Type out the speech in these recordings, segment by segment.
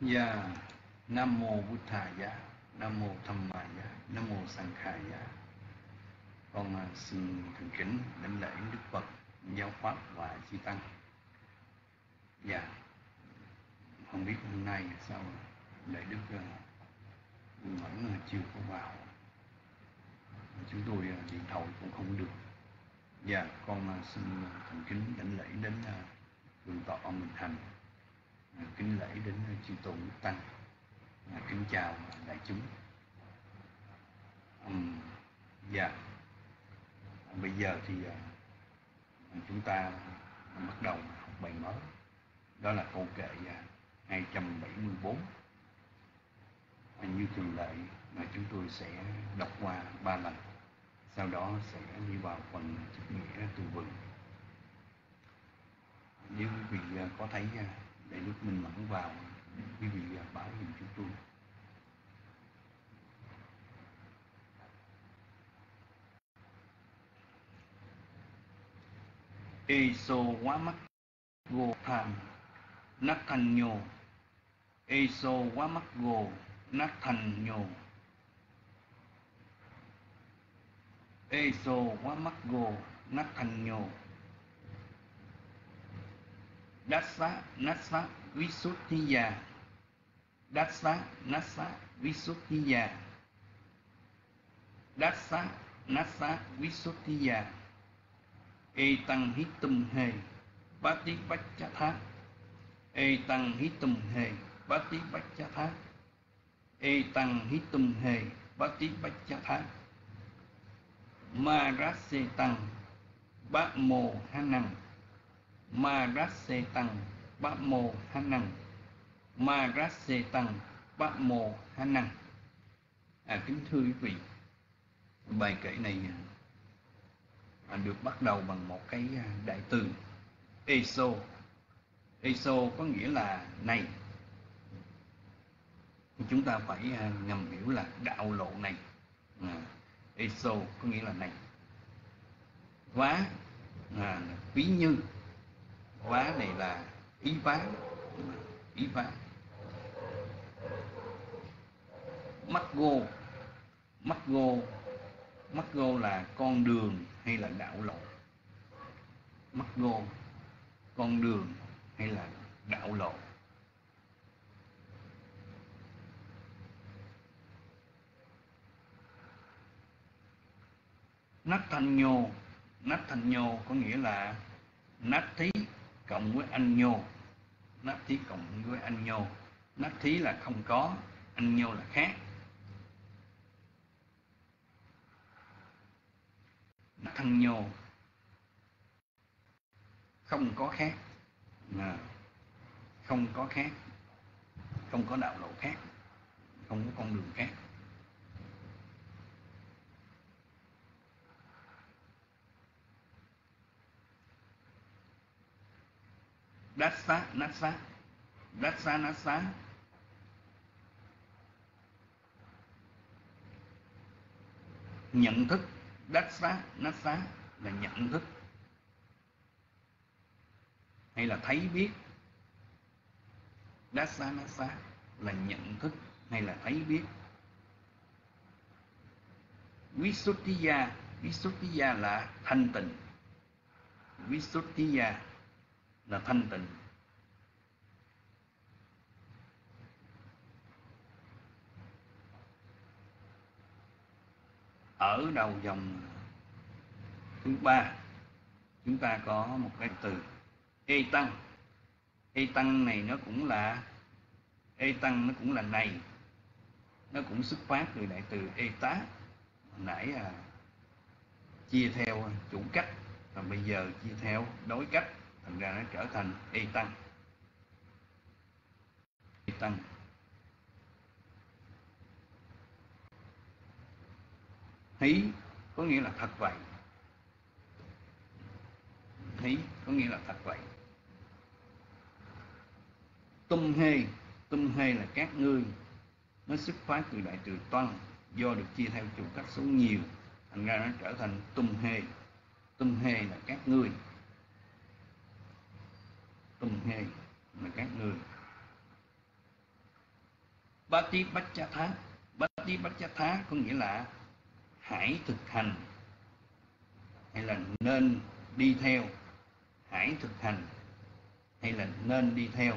Dạ. Nam mô Bụt Thà Giá. Nam mô Tham Mà Giá. Nam mô Sang Khà Giá. Con à, xin thành kính đảnh lễ Đức Phật, Giáo Pháp và Chi Tăng. Dạ. Không biết hôm nay sao Đại Đức à, vẫn à, chưa có vào. Chúng tôi điện thoại cũng không được. Dạ con xin thành kính đảnh lễ đến Thượng tọa Minh Thành kính lễ đến chư tôn đức tăng. Kính chào đại chúng. Um, dạ. Bây giờ thì uh, chúng ta bắt đầu học bài mới. Đó là câu kệ à, uh, 274 à, như thường lệ mà chúng tôi sẽ đọc qua ba lần. Sau đó sẽ đi vào phần chữ nghĩa từ vựng. Nếu quý vị uh, có thấy uh, để lúc mình mẫn vào, quý vị báo giùm chúng tôi. Eso quá mắt gồ tham nát thành nhồ Eso quá mắt gồ nát thành nhồ Eso quá mắt gồ nát thành nhồ Dasa Nasa Visuddhiya Dasa Nasa Visuddhiya Dasa Nasa Visuddhiya E tăng hít tùm hề Bát tí bách chá thác. E tăng hít tùm hề Bát tí bách chá thác. E tăng hít tùm hề Bát tí bách chá thác. Ma rát xê tăng ba mồ ha năng. Marase tăng bát mô ha năng. Marase tăng bát mô ha năng. À, Kính thưa quý vị Bài kể này à, à được bắt đầu bằng một cái à, đại từ Eso. Eso có nghĩa là này. Chúng ta phải à, ngầm hiểu là đạo lộ này. À, Eso có nghĩa là này. Quá à, ví như quá này là ý vá Ý vá Mắt gô Mắt gô Mắt gô là con đường hay là đạo lộ? Mắt gô Con đường hay là đạo lộ? Nát thành nhô. Nát thành nhô có nghĩa là Nát thí cộng với anh nhô. Nát thí cộng với anh nhô. Nát thí là không có, anh nhô là khác. Nát thân nhô không có khác. À, không có khác. Không có đạo lộ khác. Không có con đường khác. Dasa Nasa Dasa Nasa Nhận thức Dasa Nasa là nhận thức. Hay là thấy biết. Dasa Nasa là nhận thức hay là thấy biết. Visuddhiya Visuddhiya là thanh tịnh. Visuddhiya là thanh tịnh. Ở đầu dòng thứ ba chúng ta có một cái từ e tăng. E tăng này nó cũng là e tăng nó cũng là này. Nó cũng xuất phát từ đại từ e tá. Nãy à, chia theo chủ cách và bây giờ chia theo đối cách thành ra nó trở thành y tăng. Y tăng. Hí có nghĩa là thật vậy. Hí có nghĩa là thật vậy. Tung hê tung hê là các ngươi. Nó xuất phát từ đại từ toan, do được chia theo chủ cách số nhiều, thành ra nó trở thành tung hê. Tung hê là các ngươi từng ngày mà các người. Bati Bachatha Bati Bachatha có nghĩa là hãy thực hành hay là nên đi theo. Hãy thực hành hay là nên đi theo.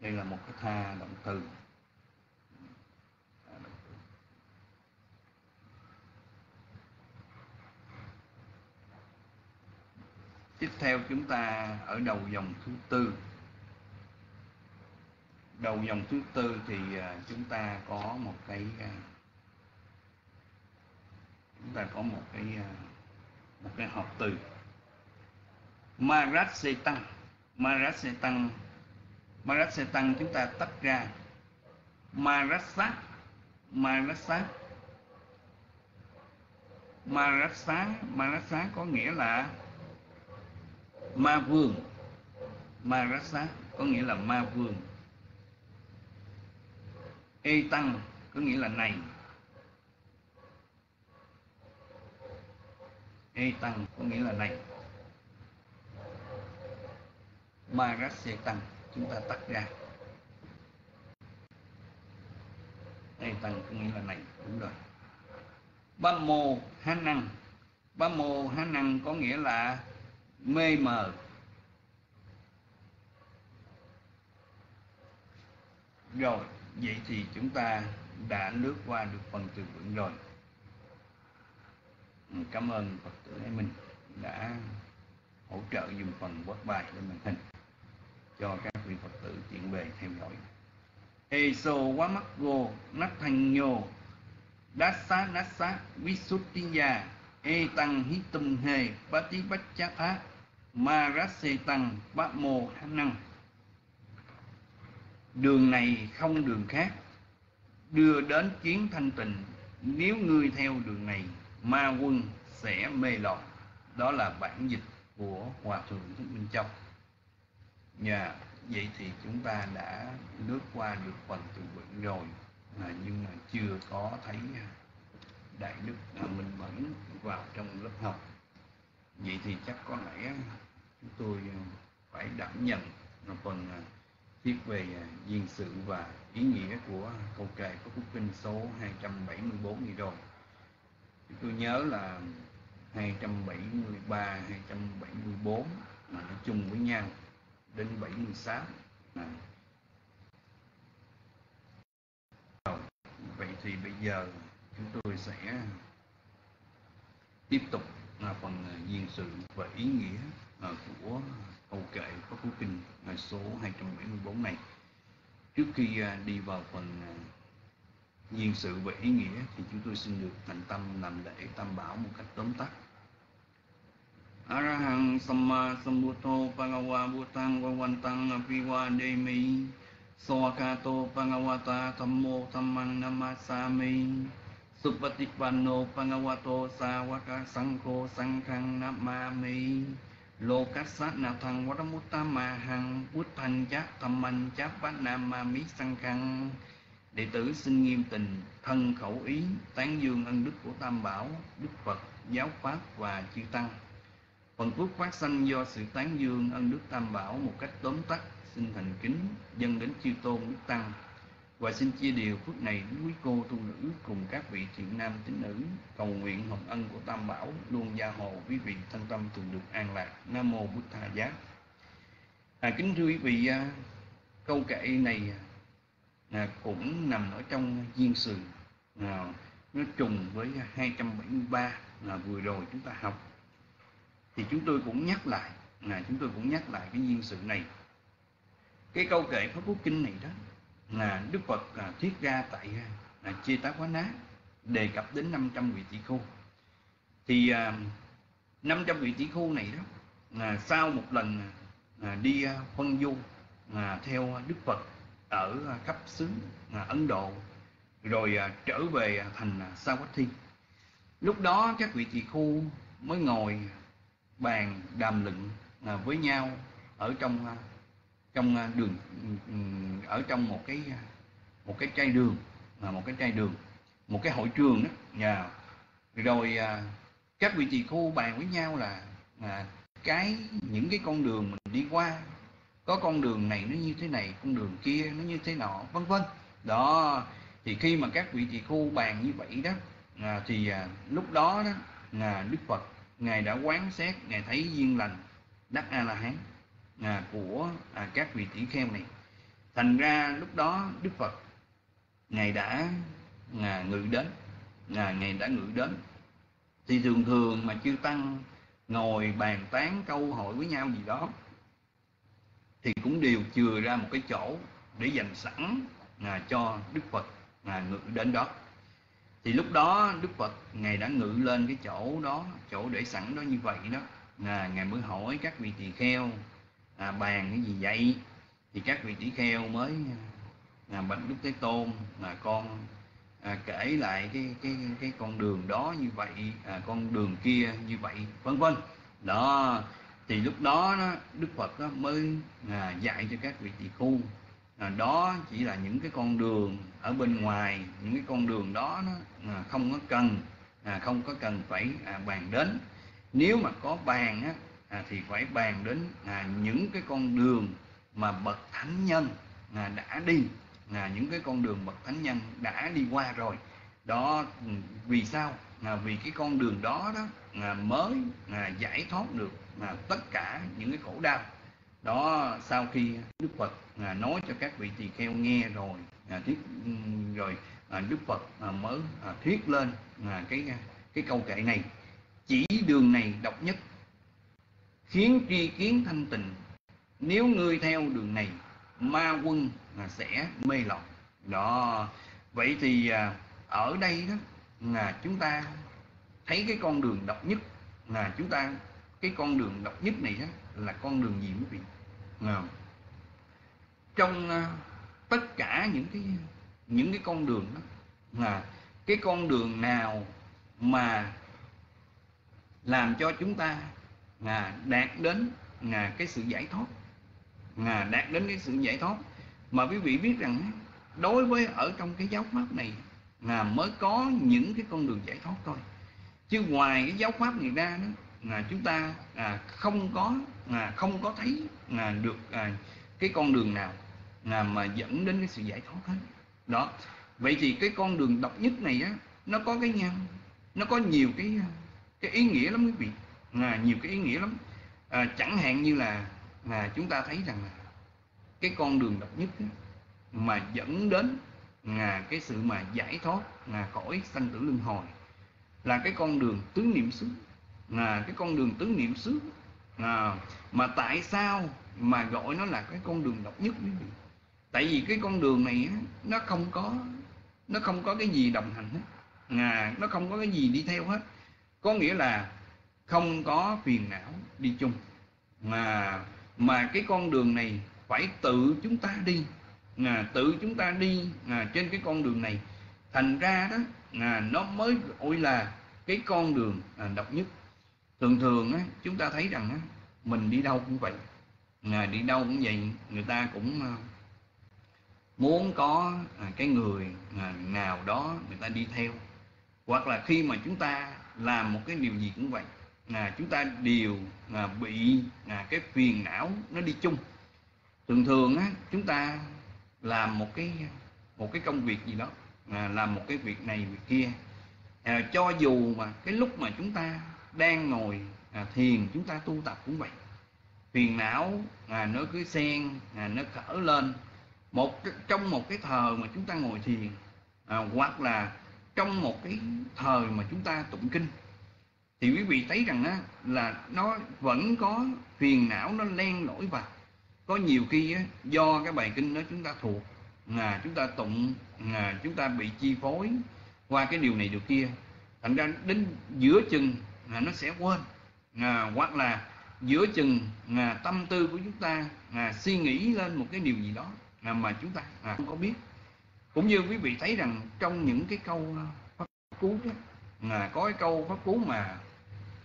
Đây là một cái tha động từ. Tiếp theo chúng ta ở đầu dòng thứ tư. Đầu dòng thứ tư thì à, chúng ta có một cái à, chúng ta có một cái à, một cái hợp từ. Marat Setan Marat Setan Marat tăng chúng ta tách ra. Marasa Marasa. Marasa Marasa có nghĩa là ma vương. Xá có nghĩa là ma vương. E tăng, có nghĩa là này. E tăng, có nghĩa là này. Ma rắc xê tăng, chúng ta tắt ra. E tăng, có nghĩa là này, đúng rồi. Ba mô há năng. Ba mô há năng có nghĩa là mê mờ. Rồi, vậy thì chúng ta đã lướt qua được phần từ vựng rồi. Ừ, cảm ơn phật tử em mình đã hỗ trợ dùng phần quát bài lên màn hình cho các vị phật tử tiện về theo dõi. Eso wamago nathanyo dasa nasa visutthiya e tăng hitum he pati bachata tăng bát mô năng đường này không đường khác, đưa đến chiến thanh tịnh. Nếu ngươi theo đường này, ma quân sẽ mê lọt. Đó là bản dịch của hòa thượng thích minh châu. Nhà vậy thì chúng ta đã lướt qua được phần từ vựng rồi. Nhưng mà chưa có thấy đại đức minh mẫn vào trong lớp học. Vậy thì chắc có lẽ chúng tôi à, phải đảm nhận một phần à, viết về à, duyên sự và ý nghĩa của câu kệ của Phúc Kinh số 274 này rồi. Tôi nhớ là 273, 274 mà nó chung với nhau đến 76. này. Vậy thì bây giờ chúng tôi sẽ tiếp tục phần duyên sự và ý nghĩa Ờ, của câu kệ có Phú Kinh số 274 này. Trước khi à, đi vào phần à, nhiên sự và ý nghĩa thì chúng tôi xin được thành tâm làm lễ tam bảo một cách tóm tắt. Arahang Samma Sambuddho Pagawa Bhutang Vavantang Apiwademi Swakato Pagawata Thammo Thammang Namasami Supatipanno Pagawato Sawaka Sangho Sangkhang Namami lô cát sát na thăng quá mút ta ma hằng bút thanh chát thầm manh chát bát nam ma mí sanh khăn đệ tử xin nghiêm tình, thân khẩu ý, tán dương ân đức của tam bảo, đức phật, giáo pháp và chư tăng. Phần phước phát sanh do sự tán dương ân đức tam bảo một cách tóm tắt, xin thành kính dâng đến chư tôn đức tăng và xin chia điều phước này đến quý cô tu nữ cùng các vị thiện nam tín nữ. Cầu nguyện hồng ân của tam bảo luôn gia hộ quý vị thân tâm thường được an lạc. Nam mô bút tha giá. À, kính thưa quý vị à, câu kệ này à, cũng nằm ở trong duyên sự. À, nó trùng với 273 là vừa rồi chúng ta học. Thì chúng tôi cũng nhắc lại là chúng tôi cũng nhắc lại cái duyên sự này. Cái câu kệ pháp quốc kinh này đó là Đức Phật à, thuyết ra tại à, Chê Tá Quá Ná đề cập đến 500 vị tỷ khu thì à, 500 vị tỷ khu này đó là sau một lần à, đi à, phân du à, theo Đức Phật ở à, khắp xứ à, Ấn Độ rồi à, trở về à, thành à, Thi. Lúc đó các vị tỷ khu mới ngồi bàn đàm luận à, với nhau ở trong à, trong ờ, đường ừ, ừ, ở trong một cái một cái chai đường là một cái chai đường một cái hội trường đó. Nhà rồi à, các vị tỳ khu bàn với nhau là à, cái những cái con đường mình đi qua có con đường này nó như thế này con đường kia nó như thế nọ vân vân. Đó thì khi mà các vị tỳ khu bàn như vậy đó à, thì à, lúc đó đó à, đức phật ngài đã quán xét ngài thấy duyên lành đắc a la hán à, của à, các vị tỷ kheo này. Thành ra lúc đó đức phật ngài đã à, ngự đến à, ngài đã ngự đến. Thì thường thường mà chư tăng ngồi bàn tán câu hỏi với nhau gì đó thì cũng đều chừa ra một cái chỗ để dành sẵn à, cho đức phật à, ngự đến đó. Thì lúc đó đức phật ngài đã ngự lên cái chỗ đó chỗ để sẵn đó như vậy đó. À, ngài mới hỏi các vị tỳ kheo à, bàn cái gì vậy? Thì các vị tỷ kheo mới à, bạch đức thế tôn là con à, kể lại cái cái cái con đường đó như vậy à, con đường kia như vậy vân vân. Đó thì lúc đó, đó đức phật đó mới à, dạy cho các vị tỳ khu à, đó chỉ là những cái con đường ở bên ngoài những cái con đường đó nó à, không có cần à, không có cần phải à, bàn đến. Nếu mà có bàn á, à, thì phải bàn đến à, những cái con đường mà bậc thánh nhân à, đã đi à, những cái con đường bậc thánh nhân đã đi qua rồi. Đó vì sao? À, vì cái con đường đó đó à, mới à, giải thoát được à, tất cả những cái khổ đau. Đó sau khi đức phật à, nói cho các vị tỳ kheo nghe rồi à, thuyết rồi à, đức phật à, mới à, thuyết lên à, cái cái câu kệ này. Chỉ đường này độc nhất khiến tri kiến thanh tịnh. Nếu ngươi theo đường này ma quân là sẽ mê lòng. Đó vậy thì à, ở đây đó là chúng ta thấy cái con đường độc nhất là chúng ta cái con đường độc nhất này đó là con đường gì quý vị? À, trong tất cả những cái những cái con đường đó là cái con đường nào mà làm cho chúng ta à, đạt đến à, cái sự giải thoát. À, đạt đến cái sự giải thoát. Mà quý vị biết rằng đối với ở trong cái giáo pháp này là mới có những cái con đường giải thoát thôi. Chứ ngoài cái giáo pháp này ra đó là chúng ta à, không có à, không có thấy à, được à, cái con đường nào là mà dẫn đến cái sự giải thoát hết. Đó. Vậy thì cái con đường độc nhất này á nó có cái nhau nó có nhiều cái cái ý nghĩa lắm quý vị à, nhiều cái ý nghĩa lắm. À, chẳng hạn như là là chúng ta thấy rằng là cái con đường độc nhất mà dẫn đến là cái sự mà giải thoát là khỏi sanh tử luân hồi là cái con đường tứ niệm xứ. Là cái con đường tứ niệm xứ à, mà tại sao mà gọi nó là cái con đường độc nhất tại vì cái con đường này nó không có nó không có cái gì đồng hành hết. À, nó không có cái gì đi theo hết. Có nghĩa là không có phiền não đi chung. Mà mà cái con đường này phải tự chúng ta đi. À, tự chúng ta đi à, trên cái con đường này. Thành ra đó à, nó mới gọi là cái con đường à, độc nhất. Thường thường á, chúng ta thấy rằng á, mình đi đâu cũng vậy. À, đi đâu cũng vậy người ta cũng à, muốn có à, cái người à, nào đó người ta đi theo. Hoặc là khi mà chúng ta làm một cái điều gì cũng vậy là chúng ta đều là bị là cái phiền não nó đi chung. Thường thường á chúng ta làm một cái một cái công việc gì đó à, làm một cái việc này việc kia. À, cho dù mà cái lúc mà chúng ta đang ngồi à, thiền chúng ta tu tập cũng vậy. Phiền não à, nó cứ xen à, nó khởi lên. Một trong một cái thời mà chúng ta ngồi thiền à, hoặc là trong một cái thời mà chúng ta tụng kinh thì quý vị thấy rằng á, là nó vẫn có phiền não nó len lỏi vào. Có nhiều khi á, do cái bài kinh đó chúng ta thuộc là chúng ta tụng là chúng ta bị chi phối qua cái điều này điều kia. Thành ra đến giữa chừng là nó sẽ quên à, hoặc là giữa chừng à, tâm tư của chúng ta à, suy nghĩ lên một cái điều gì đó à, mà chúng ta à, không có biết. Cũng như quý vị thấy rằng trong những cái câu à, pháp cú đó, à, có cái câu pháp cú mà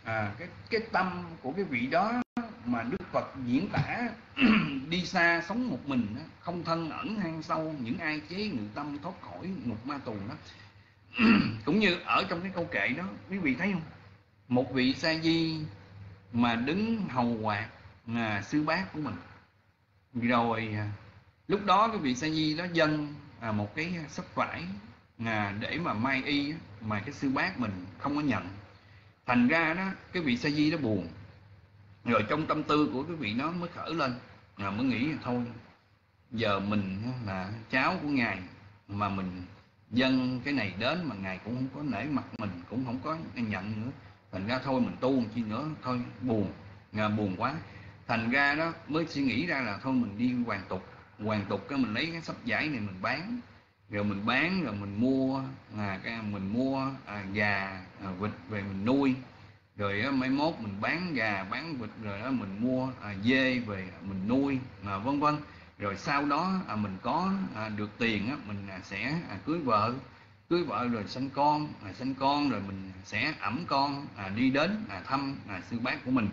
à, cái cái tâm của cái vị đó mà Đức Phật diễn tả đi xa sống một mình không thân ẩn hang sâu những ai chế ngự tâm thoát khỏi ngục ma tù đó. Cũng như ở trong cái câu kệ đó quý vị thấy không? Một vị sa di mà đứng hầu quạt là sư bác của mình. Rồi à, lúc đó cái vị sa di đó dân à, một cái sắp vải à, để mà mai y mà cái sư bác mình không có nhận. Thành ra đó cái vị sa di nó buồn. Rồi trong tâm tư của cái vị nó mới khởi lên. Là mới nghĩ thôi giờ mình là cháu của ngài mà mình dân cái này đến mà ngài cũng không có nể mặt mình cũng không có nhận nữa. Thành ra thôi mình tu chi nữa thôi buồn. À, buồn quá. Thành ra đó mới suy nghĩ ra là thôi mình đi hoàn tục. Hoàn tục cái mình lấy cái sắp giải này mình bán rồi mình bán rồi mình mua à, cái mình mua à, gà à, vịt về mình nuôi. Rồi á, mấy mốt mình bán gà bán vịt rồi đó mình mua à, dê về mình nuôi à, vân vân. Rồi sau đó à, mình có à, được tiền á, mình à, sẽ à, cưới vợ. Cưới vợ rồi sinh con à, sinh con rồi mình sẽ ẩm con à, đi đến à, thăm à, sư bác của mình.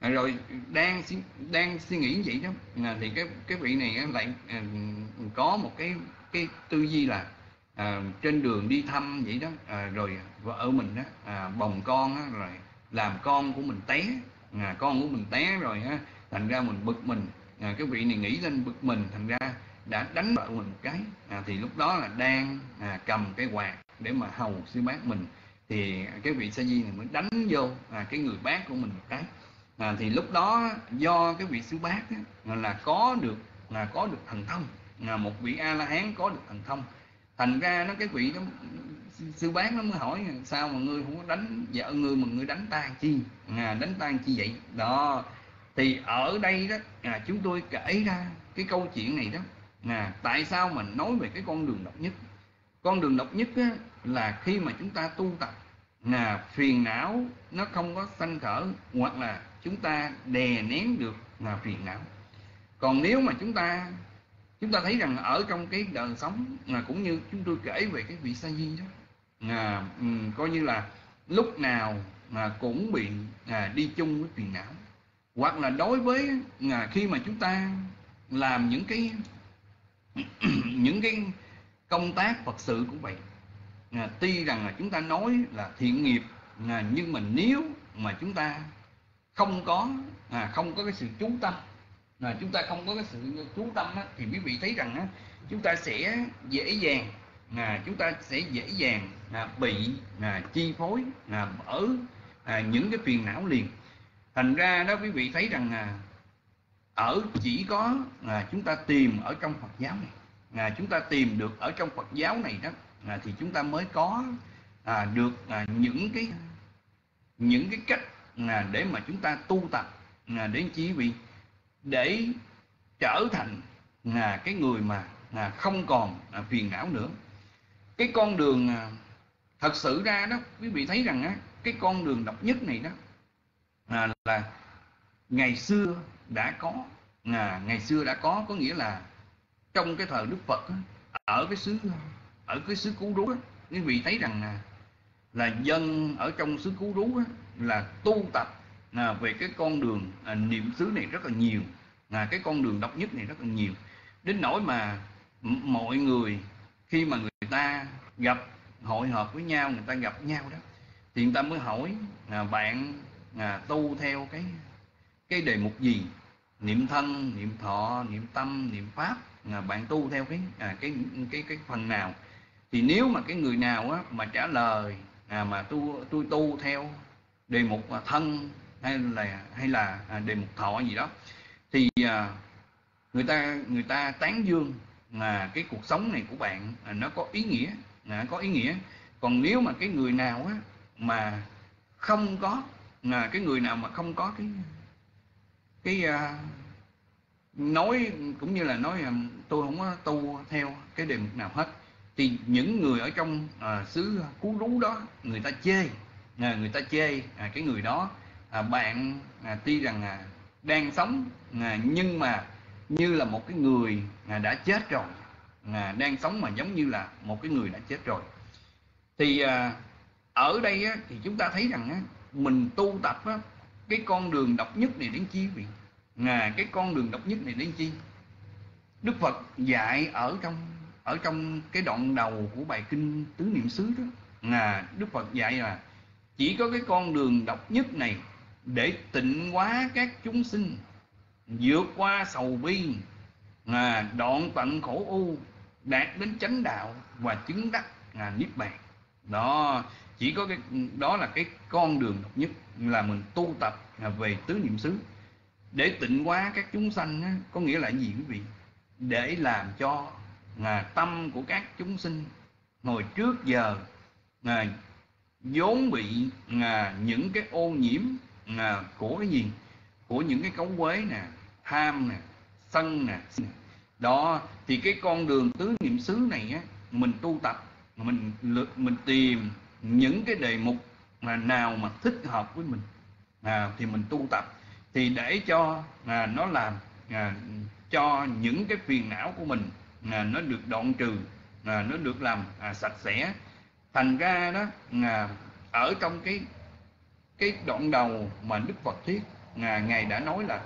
À, rồi đang đang suy nghĩ vậy đó à, thì cái cái vị này lại à, có một cái cái tư duy là à, trên đường đi thăm vậy đó à, rồi vợ mình đó à, bồng con đó, rồi làm con của mình té à, con của mình té rồi á thành ra mình bực mình à, cái vị này nghĩ lên bực mình thành ra đã đánh vợ mình một cái à, thì lúc đó là đang à, cầm cái quạt để mà hầu sư bác mình thì cái vị sa di này mới đánh vô à, cái người bác của mình một cái. À, thì lúc đó do cái vị sư bác á, là có được là có được thần thông là một vị a la hán có được thần thông. Thành ra nó cái vị đó sư bán nó mới hỏi sao mà ngươi không có đánh vợ ngươi mà ngươi đánh tan chi? À, đánh tan chi vậy? Đó. Thì ở đây đó à, chúng tôi kể ra cái câu chuyện này đó. À, tại sao mình nói về cái con đường độc nhất? Con đường độc nhất á, là khi mà chúng ta tu tập là phiền não nó không có sanh khởi hoặc là chúng ta đè nén được là phiền não. Còn nếu mà chúng ta chúng ta thấy rằng ở trong cái đời sống là cũng như chúng tôi kể về cái vị sa di đó à, um, coi như là lúc nào mà cũng bị à, đi chung với phiền não. Hoặc là đối với à, khi mà chúng ta làm những cái những cái công tác Phật sự cũng vậy. À, tuy rằng là chúng ta nói là thiện nghiệp à, nhưng mà nếu mà chúng ta không có à, không có cái sự chú tâm là chúng ta không có cái sự chú tâm á, thì quý vị thấy rằng á, chúng ta sẽ dễ dàng là chúng ta sẽ dễ dàng là bị là chi phối là ở à, những cái phiền não liền. Thành ra đó quý vị thấy rằng là ở chỉ có là chúng ta tìm ở trong Phật giáo này là chúng ta tìm được ở trong Phật giáo này đó là thì chúng ta mới có à, được à, những cái những cái cách là để mà chúng ta tu tập là để chi vị để trở thành là cái người mà là không còn à, phiền não nữa. Cái con đường à, thật sự ra đó quý vị thấy rằng á cái con đường độc nhất này đó à, là ngày xưa đã có à, ngày xưa đã có có nghĩa là trong cái thời đức phật á, ở cái xứ ở cái xứ cú đú quý vị thấy rằng là là dân ở trong xứ cú rú á, là tu tập à, về cái con đường à, niệm xứ này rất là nhiều là cái con đường độc nhất này rất là nhiều. Đến nỗi mà mọi người khi mà người ta gặp hội họp với nhau người ta gặp nhau đó thì người ta mới hỏi là bạn à, tu theo cái cái đề mục gì? Niệm thân niệm thọ niệm tâm niệm pháp là bạn tu theo cái à, cái cái cái phần nào? Thì nếu mà cái người nào á, mà trả lời à, mà tu tôi tu theo đề mục à, thân hay là hay là à, đề mục thọ gì đó thì à, người ta người ta tán dương là cái cuộc sống này của bạn à, nó có ý nghĩa à, có ý nghĩa. Còn nếu mà cái người nào á mà không có là cái người nào mà không có cái cái uh, nói cũng như là nói là tôi không có tu theo cái đề mục nào hết thì những người ở trong uh, xứ cú rú đó người ta chê à, người ta chê à, cái người đó à, bạn à, tuy rằng à, đang sống à, nhưng mà như là một cái người à, đã chết rồi à, đang sống mà giống như là một cái người đã chết rồi. Thì à, ở đây á, thì chúng ta thấy rằng á, mình tu tập á, cái con đường độc nhất này đến chi vị? À, cái con đường độc nhất này đến chi? Đức Phật dạy ở trong ở trong cái đoạn đầu của bài kinh tứ niệm xứ đó. Là Đức Phật dạy là chỉ có cái con đường độc nhất này để tịnh hóa các chúng sinh vượt qua sầu bi à, đoạn tận khổ u đạt đến chánh đạo và chứng đắc à, niết bàn. Đó chỉ có cái đó là cái con đường độc nhất là mình tu tập à, về tứ niệm xứ. Để tịnh hóa các chúng sanh á, có nghĩa là gì quý vị để làm cho à, tâm của các chúng sinh hồi trước giờ à, vốn bị à, những cái ô nhiễm à, của cái gì? Của những cái cấu quế nè tham nè sân nè. Đó thì cái con đường tứ niệm xứ này á mình tu tập mình mình tìm những cái đề mục mà nào mà thích hợp với mình. À, thì mình tu tập. Thì để cho à, nó làm à, cho những cái phiền não của mình à, nó được đoạn trừ à, nó được làm à, sạch sẽ. Thành ra đó à, ở trong cái cái đoạn đầu mà đức phật thuyết, ngài ngài đã nói là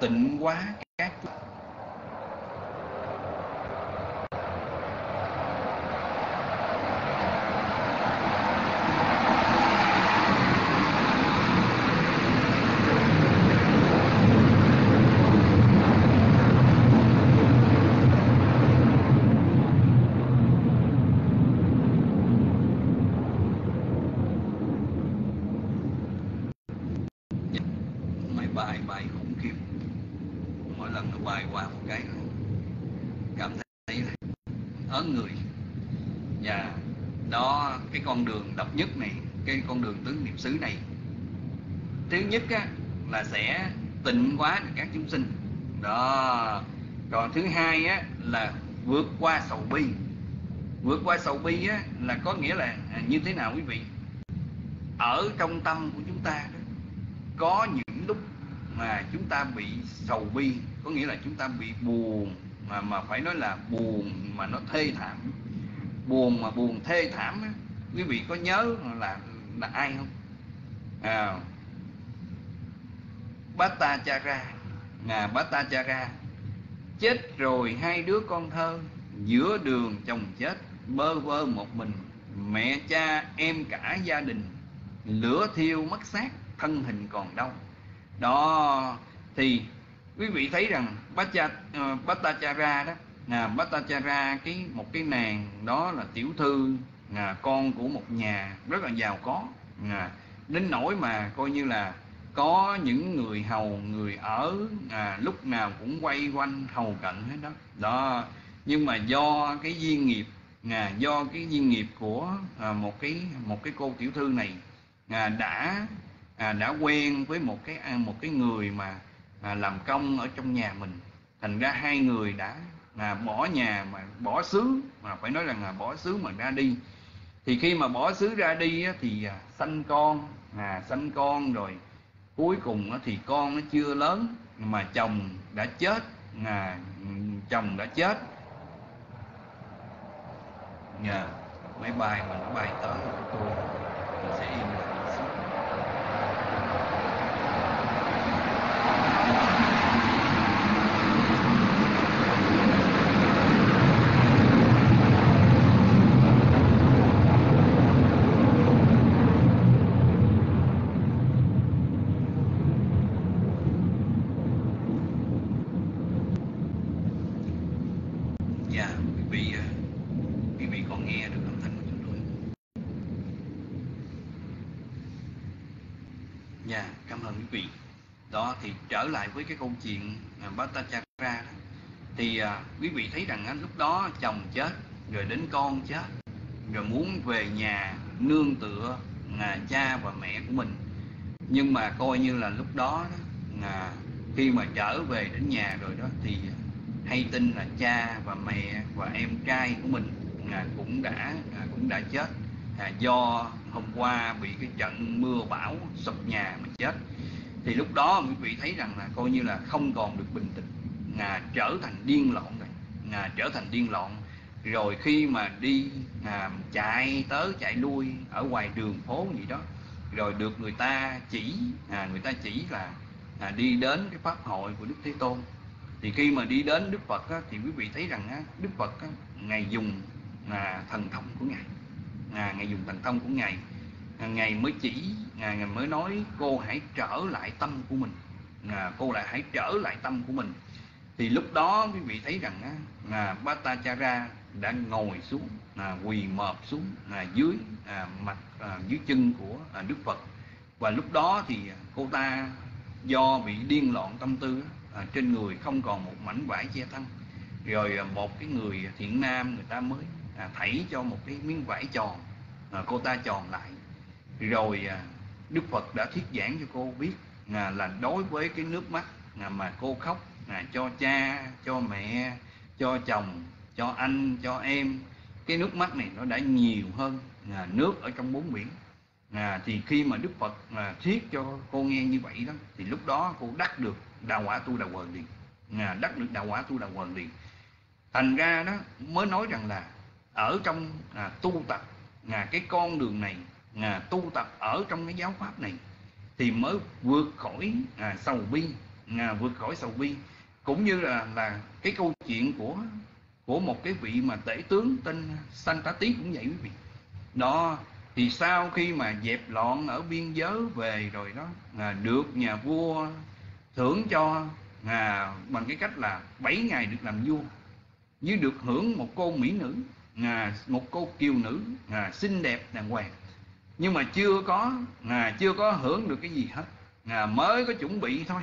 tịnh quá các đường độc nhất này cái con đường tứ niệm xứ này. Thứ nhất á, là sẽ tịnh hóa được các chúng sinh. Đó. Còn thứ hai á, là vượt qua sầu bi. Vượt qua sầu bi á, là có nghĩa là à, như thế nào quý vị? Ở trong tâm của chúng ta đó, có những lúc mà chúng ta bị sầu bi có nghĩa là chúng ta bị buồn mà mà phải nói là buồn mà nó thê thảm. Buồn mà buồn thê thảm á, quý vị có nhớ là là ai không? À, Bhattacharya. Chara à, chết rồi hai đứa con thơ giữa đường chồng chết bơ vơ một mình. Mẹ cha em cả gia đình lửa thiêu mất xác thân hình còn đâu đó thì quý vị thấy rằng ờ, Bhattacharya đó là Bhattacharya cái một cái nàng đó là tiểu thư à, con của một nhà rất là giàu có. À, đến nỗi mà coi như là có những người hầu người ở à, lúc nào cũng quay quanh hầu cận hết đó. Đó nhưng mà do cái duyên nghiệp à, do cái duyên nghiệp của à, một cái một cái cô tiểu thư này à, đã à, đã quen với một cái à, một cái người mà à, làm công ở trong nhà mình. Thành ra hai người đã à, bỏ nhà mà bỏ xứ mà phải nói rằng là bỏ xứ mà ra đi thì khi mà bỏ xứ ra đi á, thì à, sanh con à sanh con rồi cuối cùng á, thì con nó chưa lớn mà chồng đã chết à, chồng đã chết. Nhà mấy bài mà nó bài tới tôi mình sẽ im thì trở lại với cái câu chuyện à, Bhattacharya đó, thì à, quý vị thấy rằng á, lúc đó chồng chết rồi đến con chết rồi muốn về nhà nương tựa à, cha và mẹ của mình. Nhưng mà coi như là lúc đó, đó à, khi mà trở về đến nhà rồi đó thì hay tin là cha và mẹ và em trai của mình à, cũng đã à, cũng đã chết. À, do hôm qua bị cái trận mưa bão sập nhà mà chết thì lúc đó quý vị thấy rằng là coi như là không còn được bình tĩnh. Ngà trở thành điên loạn rồi ngà trở thành điên loạn. Rồi khi mà đi à, chạy tới chạy lui ở ngoài đường phố gì đó rồi được người ta chỉ à, người ta chỉ là à, đi đến cái pháp hội của đức thế tôn. Thì khi mà đi đến đức phật á, thì quý vị thấy rằng á, đức phật á, ngài dùng à, thần thông của ngài. À, ngài dùng thần thông của ngài ngày mới chỉ à, ngài mới nói cô hãy trở lại tâm của mình. À, cô lại hãy trở lại tâm của mình. Thì lúc đó quý vị thấy rằng á, à, Bhattacharya đã ngồi xuống à, quỳ mọp xuống à, dưới à, mặt à, dưới chân của à, đức phật. Và lúc đó thì cô ta do bị điên loạn tâm tư à, trên người không còn một mảnh vải che thân. Rồi à, một cái người thiện nam người ta mới à, thảy cho một cái miếng vải tròn à, cô ta tròn lại rồi à, đức phật đã thuyết giảng cho cô biết à, là đối với cái nước mắt à, mà cô khóc à, cho cha cho mẹ cho chồng cho anh cho em cái nước mắt này nó đã nhiều hơn à, nước ở trong bốn biển. À, thì khi mà đức phật à, thuyết cho cô nghe như vậy đó thì lúc đó cô đắc được đạo quả tu đạo quần liền. À, đắc được đạo quả tu đạo quần liền. Thành ra đó mới nói rằng là ở trong à, tu tập à, cái con đường này à, tu tập ở trong cái giáo pháp này thì mới vượt khỏi à, sầu bi. À, vượt khỏi sầu bi. Cũng như là là cái câu chuyện của của một cái vị mà tể tướng tên Santa Tí cũng vậy quý vị. Đó thì sau khi mà dẹp loạn ở biên giới về rồi đó à, được nhà vua thưởng cho à, bằng cái cách là 7 ngày được làm vua. Như được hưởng một cô mỹ nữ à, một cô kiều nữ à, xinh đẹp đàng hoàng nhưng mà chưa có à, chưa có hưởng được cái gì hết. À, mới có chuẩn bị thôi.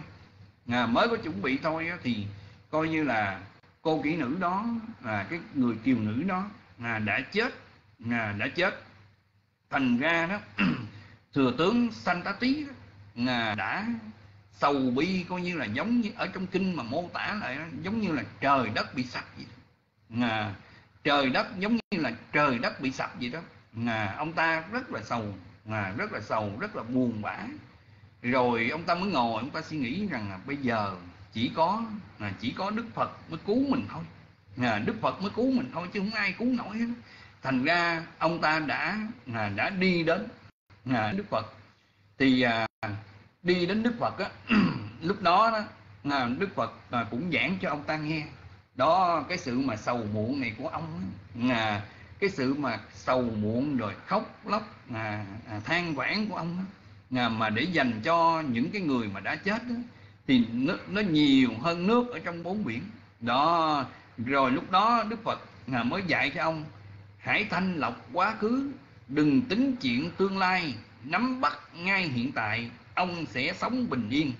À, mới có chuẩn bị thôi thì coi như là cô kỹ nữ đó là cái người kiều nữ đó à, đã chết. À, đã chết. Thành ra đó thừa tướng sanh tá tí đó, đã sầu bi coi như là giống như ở trong kinh mà mô tả lại đó, giống như là trời đất bị sập vậy đó. Trời đất giống như là trời đất bị sập vậy đó à, ông ta rất là sầu. À, rất là sầu rất là buồn bã. Rồi ông ta mới ngồi ông ta suy nghĩ rằng là bây giờ chỉ có à, chỉ có đức phật mới cứu mình thôi. À, đức phật mới cứu mình thôi chứ không ai cứu nổi hết. Thành ra ông ta đã à, đã đi đến à, đức phật. Thì à, đi đến đức phật á lúc đó, đó à, đức phật à, cũng giảng cho ông ta nghe. Đó cái sự mà sầu muộn này của ông á, à, cái sự mà sầu muộn rồi khóc lóc à, à, than vãn của ông à, mà để dành cho những cái người mà đã chết đó, thì nó, nó nhiều hơn nước ở trong bốn biển. Đó rồi lúc đó đức phật à, mới dạy cho ông hãy thanh lọc quá khứ đừng tính chuyện tương lai nắm bắt ngay hiện tại ông sẽ sống bình yên.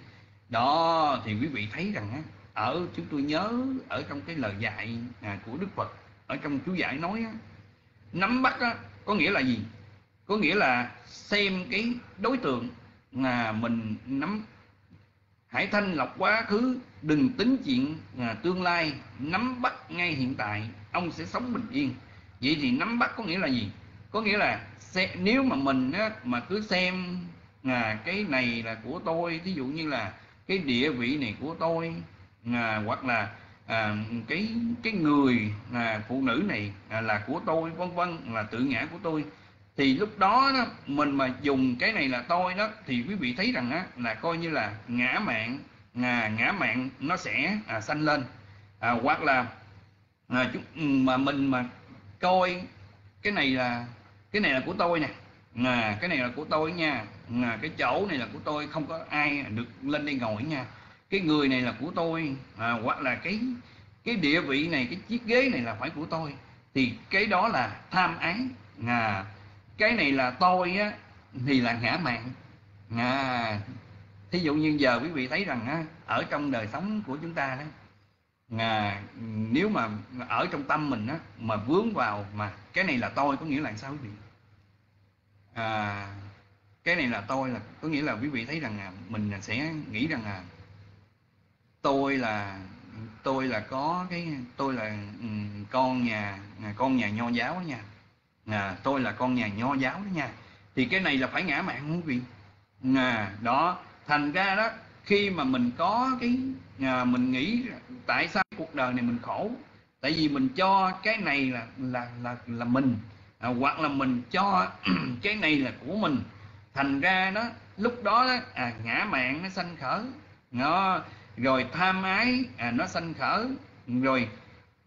Đó thì quý vị thấy rằng á, ở chúng tôi nhớ ở trong cái lời dạy à, của đức phật ở trong chú giải nói á, nắm bắt đó, có nghĩa là gì? Có nghĩa là xem cái đối tượng mà mình nắm hãy thanh lọc quá khứ đừng tính chuyện à, tương lai nắm bắt ngay hiện tại ông sẽ sống bình yên. Vậy thì nắm bắt có nghĩa là gì? Có nghĩa là sẽ nếu mà mình á, mà cứ xem là cái này là của tôi ví dụ như là cái địa vị này của tôi à, hoặc là à, cái cái người à, phụ nữ này à, là của tôi vân vân là tự ngã của tôi. Thì lúc đó, đó mình mà dùng cái này là tôi đó thì quý vị thấy rằng á, là coi như là ngã mạng à, ngã mạng nó sẽ à, sanh lên. À, hoặc là à, chúng, mà mình mà coi cái này là cái này là của tôi nè à, cái này là của tôi nha à, cái chỗ này là của tôi không có ai được lên đây ngồi nha cái người này là của tôi. À, hoặc là cái cái địa vị này cái chiếc ghế này là phải của tôi. Thì cái đó là tham ái. À, cái này là tôi á thì là ngã mạng. À, thí dụ như giờ quý vị thấy rằng á, ở trong đời sống của chúng ta đó à, nếu mà ở trong tâm mình á mà vướng vào mà cái này là tôi có nghĩa là sao quý vị? À, cái này là tôi là có nghĩa là quý vị thấy rằng à, là mình sẽ nghĩ rằng là tôi là tôi là có cái tôi là um, con nhà à, con nhà nho giáo đó nha. À, tôi là con nhà nho giáo đó nha. Thì cái này là phải ngã mạng quý vị? À, đó. Thành ra đó khi mà mình có cái à, mình nghĩ tại sao cuộc đời này mình khổ? Tại vì mình cho cái này là là là là mình. À, hoặc là mình cho cái này là của mình. Thành ra đó lúc đó, đó à, ngã mạng nó sanh khởi. Nó rồi tham ái à, nó sanh khởi rồi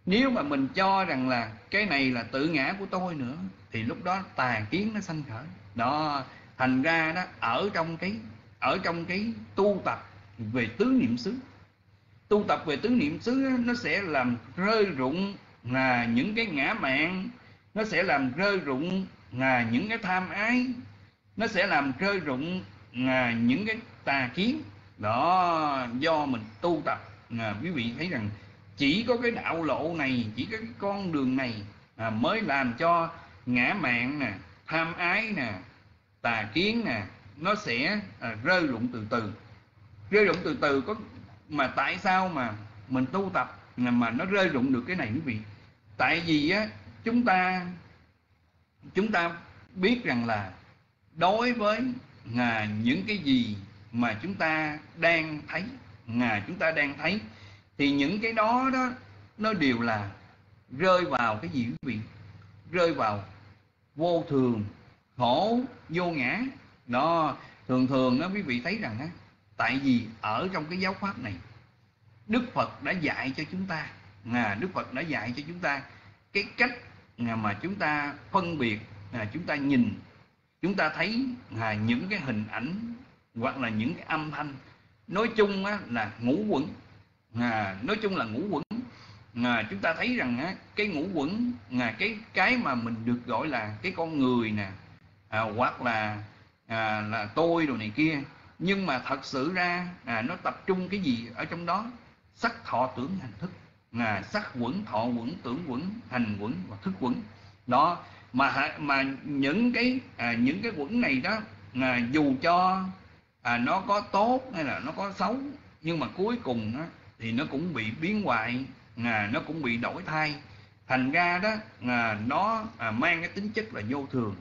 nếu mà mình cho rằng là cái này là tự ngã của tôi nữa thì lúc đó tà kiến nó sanh khởi đó thành ra đó ở trong cái ở trong cái tu tập về tứ niệm xứ. Tu tập về tứ niệm xứ nó sẽ làm rơi rụng là những cái ngã mạng. Nó sẽ làm rơi rụng là những cái tham ái. Nó sẽ làm rơi rụng là những cái tà kiến đó do mình tu tập. À, quý vị thấy rằng chỉ có cái đạo lộ này chỉ có cái con đường này à, mới làm cho ngã mạng nè tham ái nè tà kiến nè nó sẽ à, rơi rụng từ từ. Rơi rụng từ từ có mà tại sao mà mình tu tập mà nó rơi rụng được cái này quý vị? Tại vì á chúng ta chúng ta biết rằng là đối với à, những cái gì mà chúng ta đang thấy, mà chúng ta đang thấy, thì những cái đó đó, nó đều là rơi vào cái gì quý vị? Rơi vào vô thường, khổ, vô ngã. Đó, thường thường đó quý vị thấy rằng á, tại vì ở trong cái giáo pháp này, đức phật đã dạy cho chúng ta là đức phật đã dạy cho chúng ta cái cách mà chúng ta phân biệt là chúng ta nhìn, chúng ta thấy là những cái hình ảnh hoặc là những cái âm thanh. Nói chung á, là ngũ quẩn. À, nói chung là ngũ quẩn. À, chúng ta thấy rằng á, cái ngũ quẩn là cái cái mà mình được gọi là cái con người nè à, hoặc là à, là tôi đồ này kia. Nhưng mà thật sự ra à, nó tập trung cái gì ở trong đó? Sắc thọ tưởng hành thức. À, sắc quẩn thọ quẩn tưởng quẩn hành quẩn và thức quẩn. Đó mà mà những cái à, những cái quẩn này đó à, dù cho à, nó có tốt hay là nó có xấu nhưng mà cuối cùng á, thì nó cũng bị biến hoại à, nó cũng bị đổi thay. Thành ra đó à, nó à, mang cái tính chất là vô thường.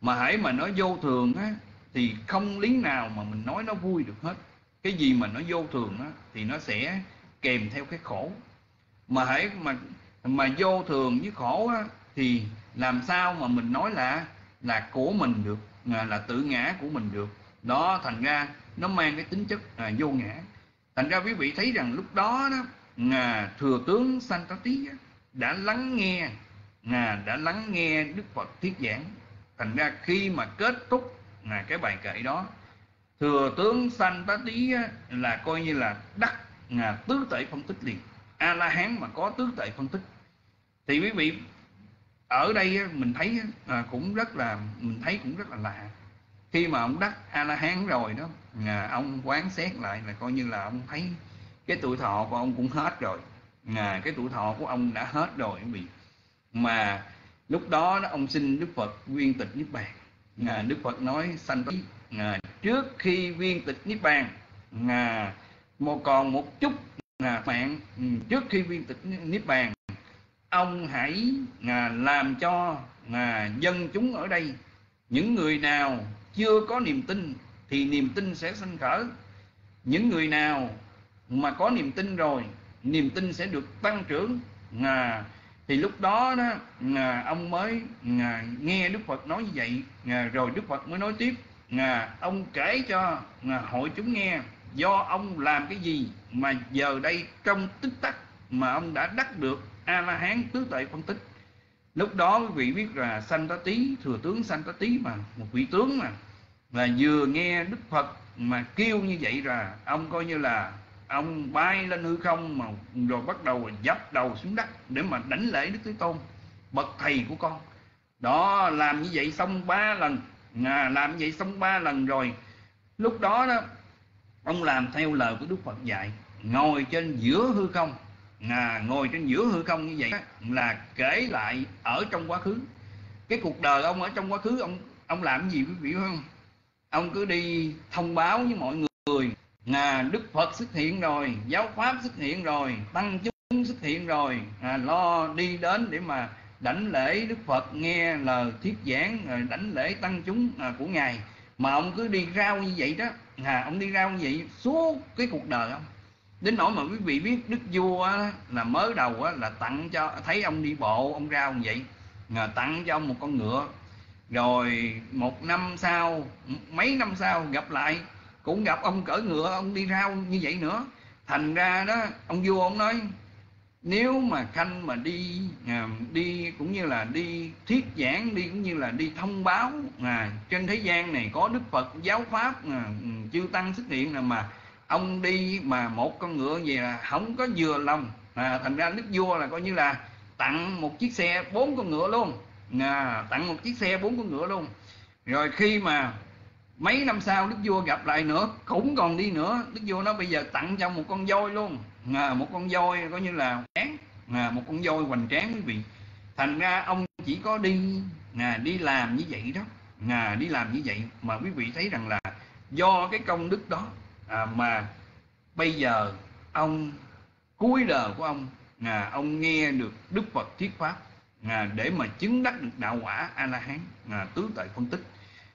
Mà hãy mà nó vô thường á, thì không lý nào mà mình nói nó vui được hết. Cái gì mà nó vô thường á, thì nó sẽ kèm theo cái khổ. Mà hãy mà mà vô thường với khổ á, thì làm sao mà mình nói là là của mình được là, là tự ngã của mình được đó thành ra nó mang cái tính chất à, vô ngã. Thành ra quý vị thấy rằng lúc đó đó à, thừa tướng Santati đã lắng nghe à, đã lắng nghe Đức Phật thuyết giảng. Thành ra khi mà kết thúc à, cái bài kệ đó thừa tướng Santati là coi như là đắc à, tứ tệ phân tích liền. A la hán mà có tứ tệ phân tích. Thì quý vị ở đây mình thấy à, cũng rất là mình thấy cũng rất là lạ khi mà ông đắc a la hán rồi đó à, ông quán xét lại là coi như là ông thấy cái tuổi thọ của ông cũng hết rồi. À, cái tuổi thọ của ông đã hết rồi vì mà lúc đó, đó ông xin đức phật viên tịch niết bàn. À, đức phật nói sanh à, trước khi viên tịch niết bàn à, một còn một chút à, mạng ừ, trước khi viên tịch niết bàn ông hãy à, làm cho à, dân chúng ở đây những người nào chưa có niềm tin thì niềm tin sẽ sanh khởi. Những người nào mà có niềm tin rồi niềm tin sẽ được tăng trưởng. À, thì lúc đó đó à, ông mới à, nghe đức phật nói như vậy. À, rồi đức phật mới nói tiếp. À, ông kể cho à, hội chúng nghe do ông làm cái gì mà giờ đây trong tích tắc mà ông đã đắc được a la hán tứ tuệ phân tích lúc đó quý vị biết là sanh tá tí thừa tướng sanh tá tí mà một vị tướng mà là vừa nghe đức phật mà kêu như vậy là ông coi như là ông bay lên hư không mà rồi bắt đầu dập đầu xuống đất để mà đánh lễ đức thế tôn bậc thầy của con. Đó làm như vậy xong ba lần à, làm như vậy xong ba lần rồi. Lúc đó đó ông làm theo lời của đức phật dạy ngồi trên giữa hư không à, ngồi trên giữa hư không như vậy là kể lại ở trong quá khứ. Cái cuộc đời ông ở trong quá khứ ông ông làm gì quý vị không? Ông cứ đi thông báo với mọi người. À, đức phật xuất hiện rồi giáo pháp xuất hiện rồi tăng chúng xuất hiện rồi. À, lo đi đến để mà đảnh lễ đức phật nghe lời thuyết giảng rồi đảnh lễ tăng chúng à, của ngài. Mà ông cứ đi rao như vậy đó. À, ông đi rao như vậy suốt cái cuộc đời ông đến nỗi mà quý vị biết đức vua là mới đầu là tặng cho thấy ông đi bộ ông ra ông vậy. À, tặng cho ông một con ngựa. Rồi một năm sau mấy năm sau gặp lại cũng gặp ông cỡ ngựa ông đi rao như vậy nữa. Thành ra đó ông vua ông nói nếu mà khanh mà đi à, đi cũng như là đi thuyết giảng đi cũng như là đi thông báo à, trên thế gian này có đức phật giáo pháp à, chư tăng xuất hiện là mà ông đi mà một con ngựa gì là không có vừa lòng. À, thành ra đức vua là coi như là tặng một chiếc xe bốn con ngựa luôn. À, tặng một chiếc xe bốn con ngựa luôn. Rồi khi mà mấy năm sau đức vua gặp lại nữa cũng còn đi nữa đức vua nó bây giờ tặng cho một con voi luôn. À, một con voi coi như là tráng. À, một con voi hoành tráng quý vị. Thành ra ông chỉ có đi à, đi làm như vậy đó. À, đi làm như vậy. Mà quý vị thấy rằng là do cái công đức đó à, mà bây giờ ông cuối đời của ông à, ông nghe được đức phật thuyết pháp à, để mà chứng đắc được đạo quả a la hán à, tứ tại phân tích.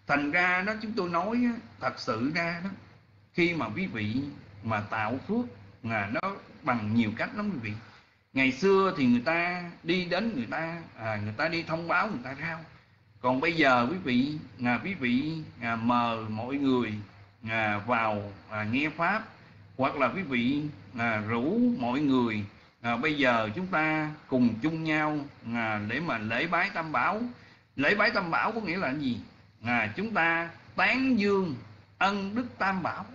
Thành ra đó chúng tôi nói thật sự ra đó khi mà quý vị mà tạo phước là nó bằng nhiều cách lắm quý vị. Ngày xưa thì người ta đi đến người ta à, người ta đi thông báo người ta rao. Còn bây giờ quý vị à, quý vị à, mời mọi người à, vào à, nghe pháp hoặc là quý vị à, rủ mọi người à, bây giờ chúng ta cùng chung nhau à, để mà lễ bái tam bảo. Lễ bái tam bảo có nghĩa là gì? À, chúng ta tán dương ân đức tam bảo.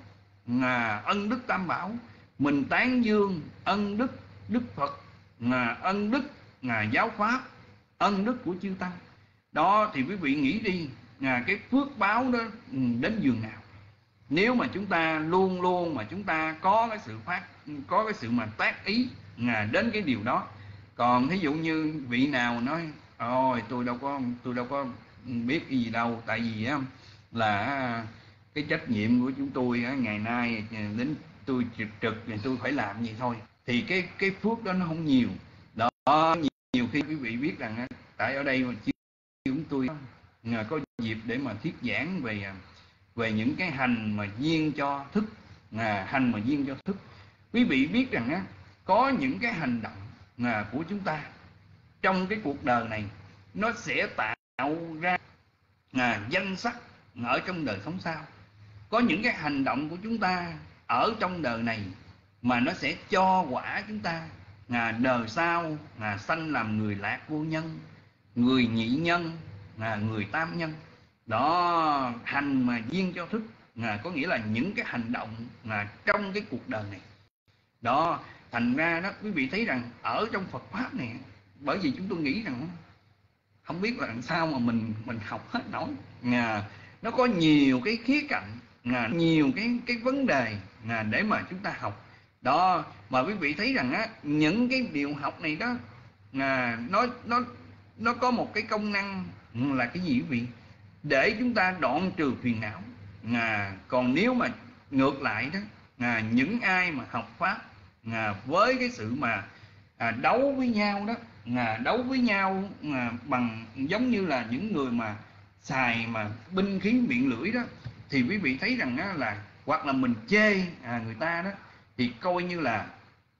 À, ân đức tam bảo mình tán dương ân đức đức phật à, ân đức à, giáo pháp ân đức của chư tăng. Đó thì quý vị nghĩ đi à, cái phước báo đó ừ, đến giường nào? Nếu mà chúng ta luôn luôn mà chúng ta có cái sự phát có cái sự mà tác ý à, đến cái điều đó. Còn ví dụ như vị nào nói ôi tôi đâu có tôi đâu có biết cái gì đâu tại vì á là cái trách nhiệm của chúng tôi ngày nay đến tôi trực trực thì tôi phải làm gì thôi. Thì cái cái phước đó nó không nhiều. Đó nhiều khi quý vị biết rằng tại ở đây mà chúng tôi có dịp để mà thuyết giảng về à, về những cái hành mà duyên cho thức à, hành mà duyên cho thức. Quý vị biết rằng á có những cái hành động à, của chúng ta trong cái cuộc đời này nó sẽ tạo ra à, danh sắc ở trong đời sống sau. Có những cái hành động của chúng ta ở trong đời này mà nó sẽ cho quả chúng ta à, đời sau à, sanh làm người lạc vô nhân người nhị nhân à, người tam nhân đó hành mà duyên cho thức à, có nghĩa là những cái hành động à, trong cái cuộc đời này. Đó thành ra đó quý vị thấy rằng ở trong Phật pháp này bởi vì chúng tôi nghĩ rằng không biết là làm sao mà mình mình học hết nổi. Là nó có nhiều cái khía cạnh là nhiều cái cái vấn đề là để mà chúng ta học. Đó mà quý vị thấy rằng á những cái điều học này đó là nó nó nó có một cái công năng là cái gì quý vị? Để chúng ta đoạn trừ phiền não. À, còn nếu mà ngược lại đó à, những ai mà học pháp à, với cái sự mà à, đấu với nhau đó à, đấu với nhau à, bằng giống như là những người mà xài mà binh khí miệng lưỡi đó thì quý vị thấy rằng á, là hoặc là mình chê à, người ta đó thì coi như là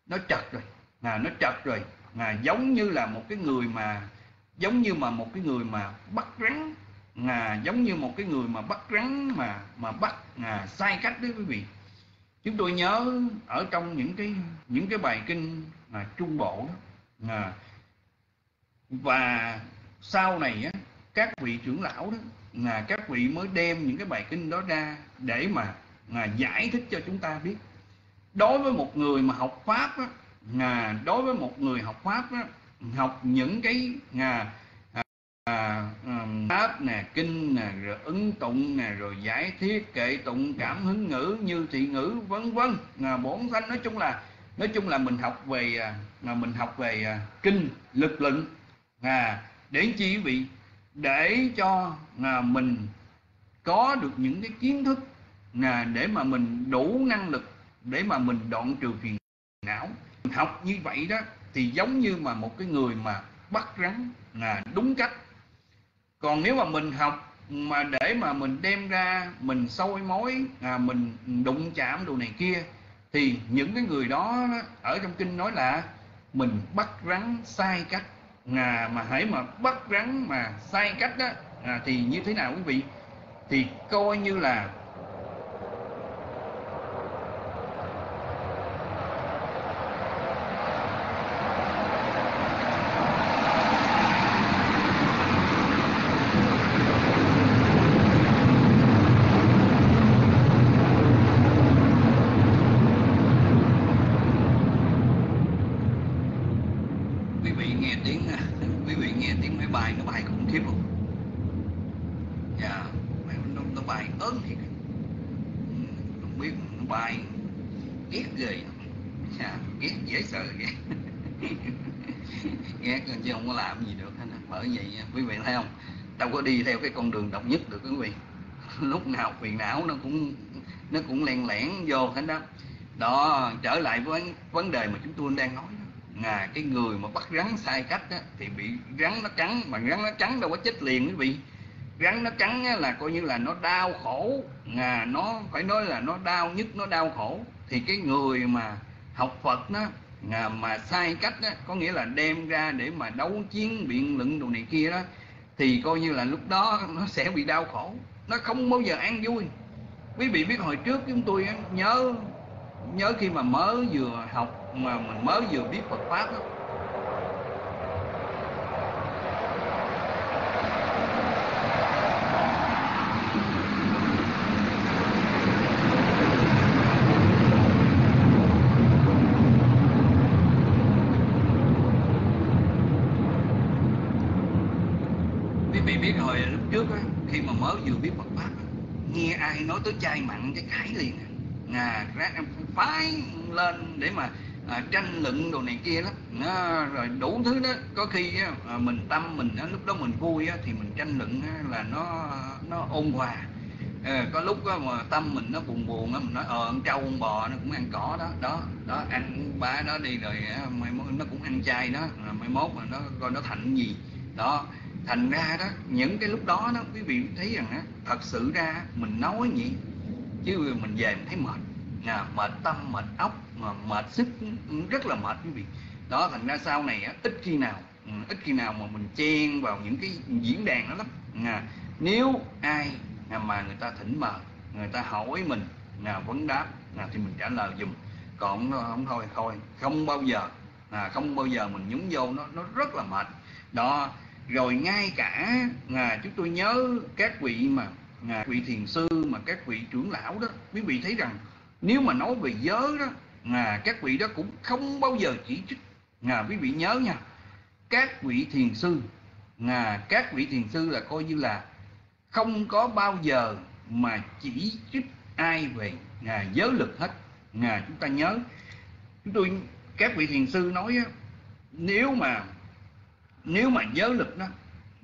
nó chật rồi à, nó chật rồi. À, giống như là một cái người mà giống như mà một cái người mà bắt rắn à, giống như một cái người mà bắt rắn mà mà bắt à, sai cách đấy quý vị. Chúng tôi nhớ ở trong những cái những cái bài kinh à, trung bộ đó à, và sau này á, các vị trưởng lão đó là các vị mới đem những cái bài kinh đó ra để mà à, giải thích cho chúng ta biết. Đối với một người mà học pháp á, à, đối với một người học pháp á, học những cái à, à, pháp nè kinh nè rồi ứng tụng nè rồi giải thiết kệ tụng cảm hứng ngữ như thị ngữ vân vân. À, bổn sanh nói chung là nói chung là mình học về à, mình học về à, kinh lực luận à, để chi quý vị? Để cho à, mình có được những cái kiến thức à, để mà mình đủ năng lực để mà mình đoạn trừ phiền não. Học như vậy đó thì giống như mà một cái người mà bắt rắn là đúng cách còn nếu mà mình học mà để mà mình đem ra mình soi mối à, mình đụng chạm đồ này kia thì những cái người đó ở trong kinh nói là mình bắt rắn sai cách. À, mà hãy mà bắt rắn mà sai cách đó à, thì như thế nào quý vị? Thì coi như là quý vị nghe tiếng quý vị nghe tiếng máy bay nó bay khủng khiếp không dạ nó, nó bay ớn thiệt không biết nó bay ghét ghê dạ, ghét dễ sợ ghét ghét chứ không có làm gì được bởi vậy quý vị thấy không đâu có đi theo cái con đường độc nhất được quý vị. Lúc nào phiền não nó cũng nó cũng len lẻn vô hết đó. Đó trở lại với vấn đề mà chúng tôi đang nói là cái người mà bắt rắn sai cách á, thì bị rắn nó cắn mà rắn nó cắn đâu có chết liền quý vị. Rắn nó cắn á, là coi như là nó đau khổ. Là nó phải nói là nó đau nhất nó đau khổ. Thì cái người mà học Phật đó mà sai cách đó, có nghĩa là đem ra để mà đấu chiến biện luận đồ này kia đó thì coi như là lúc đó nó sẽ bị đau khổ. Nó không bao giờ an vui. Quý vị biết hồi trước chúng tôi nhớ nhớ khi mà mới vừa học mà mình mới vừa biết Phật pháp đó, quý vị biết hồi lúc trước á, khi mà mới vừa biết Phật pháp á, nghe ai nói tới chai mặn cái khái liền. À ra phái lên để mà à, tranh luận đồ này kia lắm. Nó, rồi đủ thứ đó. Có khi á, à, mình tâm mình á, lúc đó mình vui á, thì mình tranh luận á, là nó nó ôn hòa. À, có lúc á, mà tâm mình nó buồn buồn á mình nói ờ con trâu con bò nó cũng ăn cỏ đó. Đó đó ăn ba đó đi rồi á, mai mốt nó cũng ăn chay đó. Rồi mai mốt mà nó coi nó thành gì. Đó thành ra đó những cái lúc đó đó quý vị thấy rằng á thật sự ra mình nói nhỉ chứ mình về mình thấy mệt. À, mệt tâm mệt óc mà mệt sức rất là mệt quý vị. Đó thành ra sau này á, ít khi nào ừ, ít khi nào mà mình chen vào những cái diễn đàn đó lắm. À, nếu ai mà người ta thỉnh mời người ta hỏi mình à, vấn đáp à, thì mình trả lời dùm còn không thôi thôi không bao giờ à, không bao giờ mình nhúng vô nó nó rất là mệt. Đó rồi ngay cả à, chúng tôi nhớ các vị mà à, vị thiền sư mà các vị trưởng lão đó quý vị thấy rằng nếu mà nói về giới đó à, các vị đó cũng không bao giờ chỉ trích. À, quý vị nhớ nha các vị thiền sư à, các vị thiền sư là coi như là không có bao giờ mà chỉ trích ai về à, giới lực hết. À, chúng ta nhớ chúng tôi các vị thiền sư nói nếu mà nếu mà giới lực đó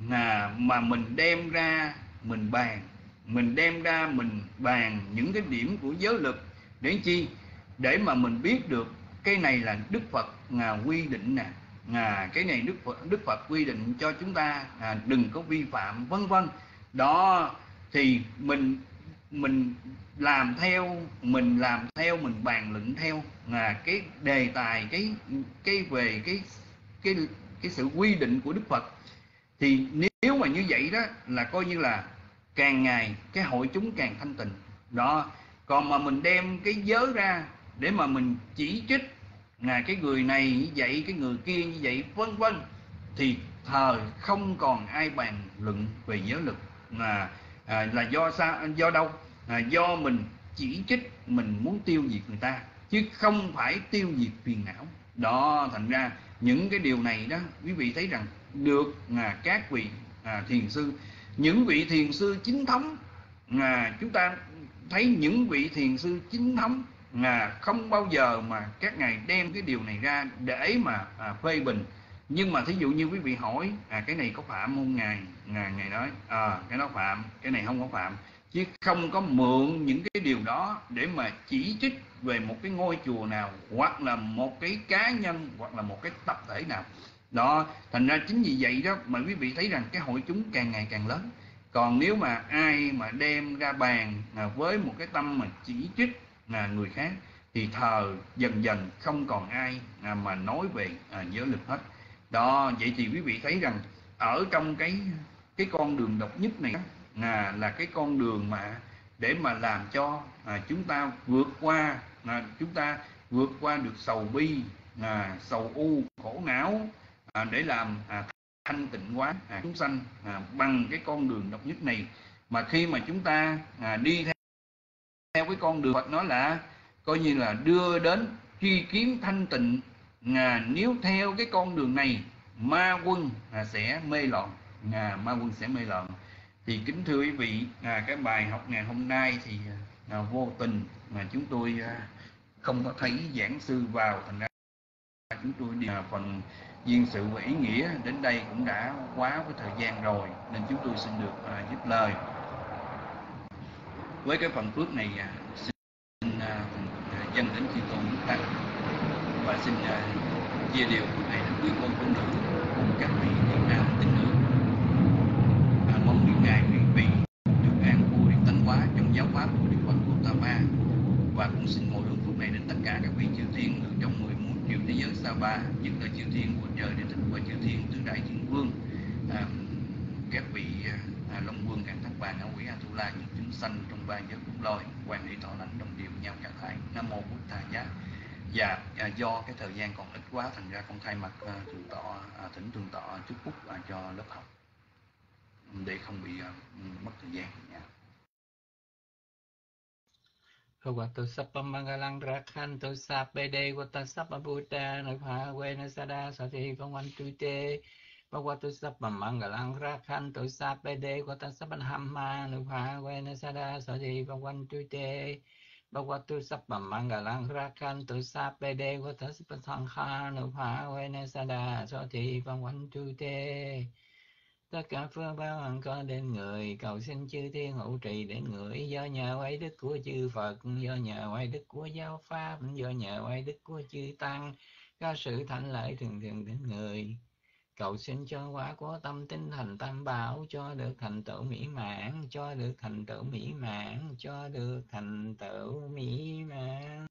là mà mình đem ra mình bàn mình đem ra mình bàn những cái điểm của giới lực để chi? Để mà mình biết được cái này là đức phật là quy định nè là cái này đức phật đức phật quy định cho chúng ta à, đừng có vi phạm vân vân. Đó thì mình mình làm theo mình làm theo mình bàn luận theo. Là cái đề tài cái cái về cái cái cái sự quy định của đức phật thì nếu mà như vậy đó là coi như là càng ngày cái hội chúng càng thanh tịnh. Đó còn mà mình đem cái giới ra để mà mình chỉ trích là cái người này như vậy cái người kia như vậy vân vân thì thời không còn ai bàn luận về giới lực là à, là do sao do đâu? À, do mình chỉ trích mình muốn tiêu diệt người ta chứ không phải tiêu diệt phiền não. Đó thành ra những cái điều này đó quý vị thấy rằng được là các vị à, thiền sư. Những vị thiền sư chính thống là chúng ta thấy những vị thiền sư chính thống là không bao giờ mà các ngài đem cái điều này ra để mà à, phê bình. Nhưng mà thí dụ như quý vị hỏi à, cái này có phạm không? Ngài ngài ngài nói à, cái đó phạm cái này không có phạm chứ không có mượn những cái điều đó để mà chỉ trích về một cái ngôi chùa nào hoặc là một cái cá nhân hoặc là một cái tập thể nào. Đó thành ra chính vì vậy đó mà quý vị thấy rằng cái hội chúng càng ngày càng lớn. Còn nếu mà ai mà đem ra bàn à, với một cái tâm mà chỉ trích là người khác thì thờ dần dần không còn ai à, mà nói về à, giới lực hết. Đó vậy thì quý vị thấy rằng ở trong cái cái con đường độc nhất này là là cái con đường mà để mà làm cho à, chúng ta vượt qua à, chúng ta vượt qua được sầu bi à, sầu u khổ não à, để làm à, thanh tịnh hóa à, chúng sanh à, bằng cái con đường độc nhất này. Mà khi mà chúng ta à, đi theo, theo cái con đường Phật nó là coi như là đưa đến tri kiến thanh tịnh à, nếu theo cái con đường này ma quân à, sẽ mê loạn à, ma quân sẽ mê loạn thì kính thưa quý vị à, cái bài học ngày hôm nay thì à, vô tình mà chúng tôi à, không có thấy giảng sư vào. Thành ra chúng tôi đi à, phần duyên sự và ý nghĩa. Đến đây cũng đã quá với thời gian rồi nên chúng tôi xin được à, giúp lời. Với cái phần phước này à, xin à, à dân đến chư tôn chúng ta và xin à, chia điều phước này đến quý con phụ nữ cùng các vị thiện nam tín nữ à, mong những ngài quý vị được an vui tánh hóa trong giáo pháp của đức phật Gautama và cũng xin ngồi hưởng phước này đến tất cả các vị chư thiên ở trong 11 triệu thế giới sa ba nhất là chư thiên của trời để thịnh và chư thiên tứ đại thiên vương à, các vị à, à long vương các thác bàn ngã quỷ a tu la những chúng sanh trong ba giới cũng lôi quan hệ thọ lãnh đồng điều nhau cả thải nam mô bút thầy giá. Và à, do cái thời gian còn ít quá thành ra con thay mặt à, thượng tọa à, thỉnh thượng tọa chúc phúc à, cho lớp học để không bị à, mất thời gian. ขวัตุสัพพมังกลังรักขันตุสัพเปเดวัตสัพปบูตานุภาเวนัสดาสัติภวันตุเตปวัตุสัพพมังกลังรักขันตุสัพเปเดวัตสัพพหัมมานุภาเวนัสดาสัติภวันตุเตปวัตุสัพพมังกลังรักขันตุสัพเปเดวัตสัพปสังฆานุภาเวนัสดาสัติภวันตุเต tất cả phương báo hằng có đến người, cầu xin chư thiên hộ trì đến người. Do nhờ oai đức của chư Phật, do nhờ oai đức của giáo pháp, do nhờ oai đức của chư tăng, có sự thành lợi thường thường đến người. Cầu xin cho quả của tâm tinh thành tam bảo, cho được thành tựu mỹ mãn, cho được thành tựu mỹ mãn, cho được thành tựu mỹ mãn.